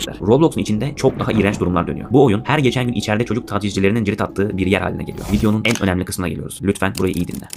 şeyler. Roblox'un içinde çok daha iğrenç durumlar dönüyor. Bu oyun her geçen gün içeride çocuk tacizcilerinin cirit attığı bir yer haline geliyor. Videonun en önemli kısmına geliyoruz. Lütfen burayı iyi dinle.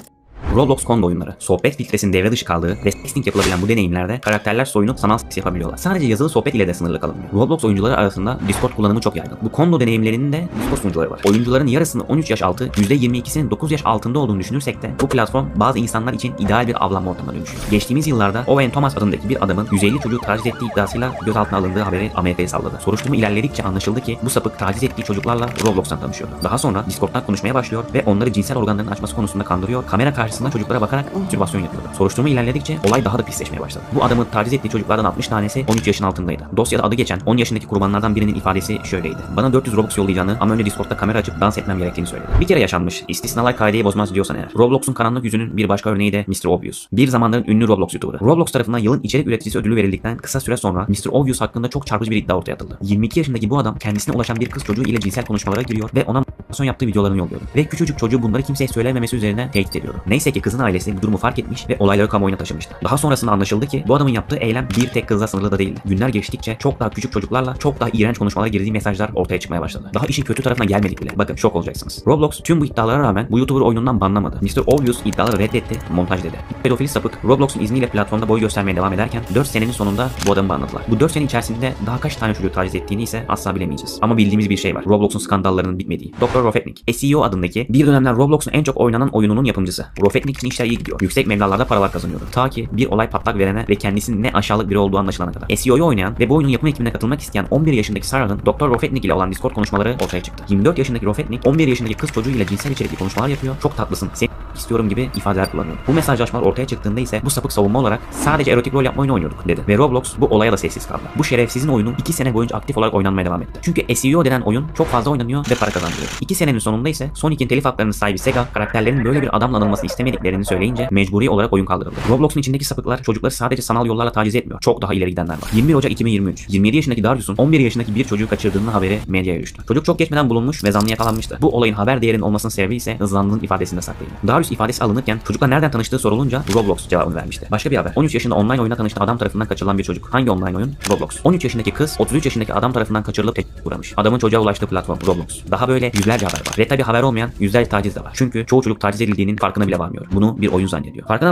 Roblox Kongo oyunları. Sohbet filtresinin devre dışı kaldığı ve sexting yapılabilen bu deneyimlerde karakterler soyunup sanal seks yapabiliyorlar. Sadece yazılı sohbet ile de sınırlı kalınmıyor. Roblox oyuncuları arasında Discord kullanımı çok yaygın. Bu Kongo deneyimlerinin de Discord sunucuları var. Oyuncuların yarısının 13 yaş altı, %22'sinin 9 yaş altında olduğunu düşünürsek de bu platform bazı insanlar için ideal bir avlanma ortamına dönüşüyor. Geçtiğimiz yıllarda Owen Thomas adındaki bir adamın 150 çocuğu taciz ettiği iddiasıyla gözaltına alındığı haberi Amerika'ya salladı. Soruşturma ilerledikçe anlaşıldı ki bu sapık taciz ettiği çocuklarla Roblox'tan tanışıyordu. Daha sonra Discord'dan konuşmaya başlıyor ve onları cinsel organlarının açması konusunda kandırıyor. Kamera karşısında çocuklara bakarak mastürbasyon yapıyordu. Soruşturma ilerledikçe olay daha da pisleşmeye başladı. Bu adamı taciz ettiği çocuklardan 60 tanesi 13 yaşın altındaydı. Dosyada adı geçen 10 yaşındaki kurbanlardan birinin ifadesi şöyleydi. Bana 400 Robux yollayacağını ama önce Discord'da kamera açıp dans etmem gerektiğini söyledi. Bir kere yaşanmış. İstisnalar kaideyi bozmaz diyorsan eğer. Roblox'un karanlık yüzünün bir başka örneği de Mr. Obvious. Bir zamanların ünlü Roblox YouTuber'ı. Roblox tarafından yılın içerik üreticisi ödülü verildikten kısa süre sonra Mr. Obvious hakkında çok çarpıcı bir iddia ortaya atıldı. 22 yaşındaki bu adam kendisine ulaşan bir kız çocuğu ile cinsel konuşmalara giriyor ve ona son yaptığı videolarını yolluyordu. Ve küçücük çocuğu bunları kimseye söylememesi üzerine tehdit ediyordu. Neyse ki kızın ailesi bu durumu fark etmiş ve olayları kamuoyuna taşımıştı. Daha sonrasında anlaşıldı ki bu adamın yaptığı eylem bir tek kızla sınırlı da değildi. Günler geçtikçe çok daha küçük çocuklarla çok daha iğrenç konuşmalara girdiği mesajlar ortaya çıkmaya başladı. Daha işin kötü tarafına gelmedik bile. Bakın şok olacaksınız. Roblox tüm bu iddialara rağmen bu YouTuber oyunundan banlamadı. Mr. Obvious iddiaları reddetti, montaj dedi. Pedofili sapık Roblox'un izniyle platformda boy göstermeye devam ederken 4 senenin sonunda bu adamı banladılar. Bu 4 sene içerisinde daha kaç tane çocuğu taciz ettiğini ise asla bilemeyeceğiz. Ama bildiğimiz bir şey var. Roblox'un skandallarının bitmediği. Dr. Rofetnik, SEO adındaki bir dönemler Roblox'un en çok oynanan oyununun yapımcısı. Rofetnik için işler iyi gidiyor. Yüksek meblağlarda paralar kazanıyordu. Ta ki bir olay patlak verene ve kendisinin ne aşağılık biri olduğu anlaşılana kadar. SEO'yu oynayan ve bu oyunun yapım ekibine katılmak isteyen 11 yaşındaki Sarah'ın Dr. Rofetnik ile olan Discord konuşmaları ortaya çıktı. 24 yaşındaki Rofetnik 11 yaşındaki kız çocuğuyla cinsel içerikli konuşmalar yapıyor. Çok tatlısın. Seni istiyorum gibi ifadeler kullanıyor. Bu mesajlaşmalar ortaya çıktığında ise bu sapık savunma olarak sadece erotik rol yapma oyunu oynuyorduk dedi. Ve Roblox bu olaya da sessiz kaldı. Bu şerefsizin oyunu 2 sene boyunca aktif olarak oynanmaya devam etti. Çünkü SEO denen oyun çok fazla oynanıyor ve para kazandırıyor. 2 senenin sonunda ise Sonic'in telif haklarının sahibi Sega karakterlerin böyle bir adamla anılmasını istemediklerini söyleyince mecburi olarak oyun kaldırıldı. Roblox'un içindeki sapıklar çocukları sadece sanal yollarla taciz etmiyor. Çok daha ileri gidenler var. 21 Ocak 2023. 27 yaşındaki Darius'un 11 yaşındaki bir çocuğu kaçırdığının haberi medyaya düştü. Çocuk çok geçmeden bulunmuş ve zanlı yakalanmıştı. Bu olayın haber değerinin olmasının sebebi ise hızlandığının ifadesinde saklıydı. Darius ifadesi alınırken çocukla nereden tanıştığı sorulunca Roblox cevabını vermişti. Başka bir haber. 13 yaşında online oyuna tanıştığı adam tarafından kaçırılan bir çocuk. Hangi online oyun? Roblox. 13 yaşındaki kız 33 yaşındaki adam tarafından kaçırılıp tek uğramış. Adamın çocuğa ulaştığı platform Roblox. Daha böyle yüzlerce haber var. Ve tabi haber olmayan yüzlerce taciz de var. Çünkü çoğu çocuk taciz edildiğinin farkına bile varmıyor. Bunu bir oyun zannediyor. Farkına